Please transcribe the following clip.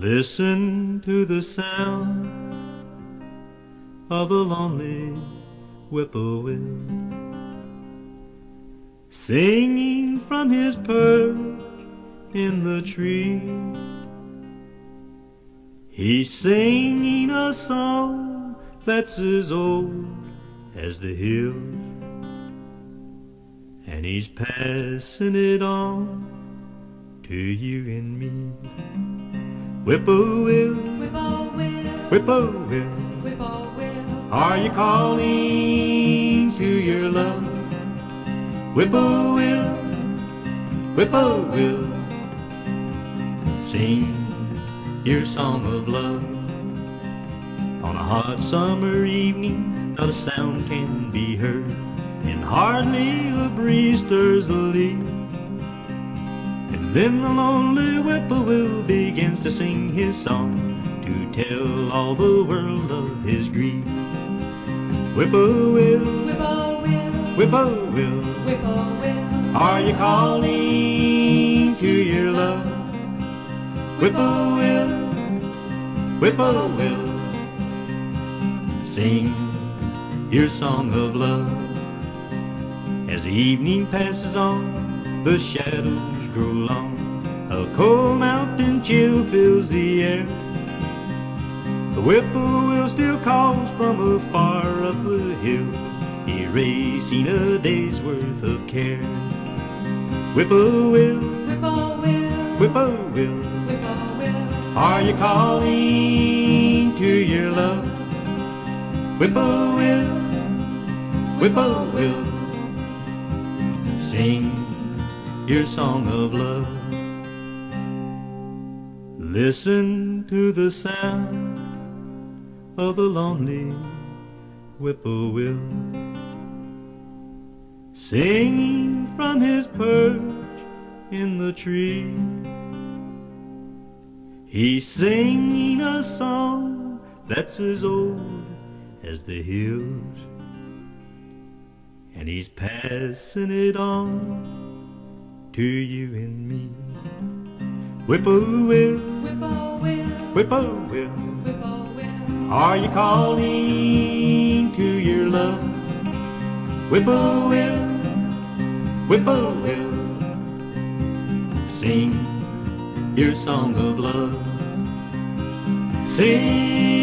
Listen to the sound of a lonely whippoorwill singing from his perch in the tree. He's singing a song that's as old as the hills, and he's passing it on to you and me. Whippoorwill, Whippoorwill, whippoorwill, whippoorwill, are you calling to your love? Whippoorwill, whippoorwill, sing your song of love. On a hot summer evening, not a sound can be heard, and hardly a breeze stirs the leaf. Then the lonely whippoorwill begins to sing his song to tell all the world of his grief. Whippoorwill, whippoorwill, whippoorwill, whippoorwill, are you calling to your love? Whippoorwill, whippoorwill, sing your song of love. As the evening passes on, the shadows grow long. A cold mountain chill fills the air. The whippoorwill still calls from afar up the hill, erasing a day's worth of care. Whippoorwill, whippoorwill, whippoorwill, whippoorwill, are you calling to your love? Whippoorwill, whippoorwill, sing your song of love. Listen to the sound of the lonely whippoorwill singing from his perch in the tree. He's singing a song that's as old as the hills, and he's passing it on to you and me. Whippoorwill, whippoorwill, whippoorwill, whippoorwill, are you calling to your love? Whippoorwill, whippoorwill, sing your song of love. Sing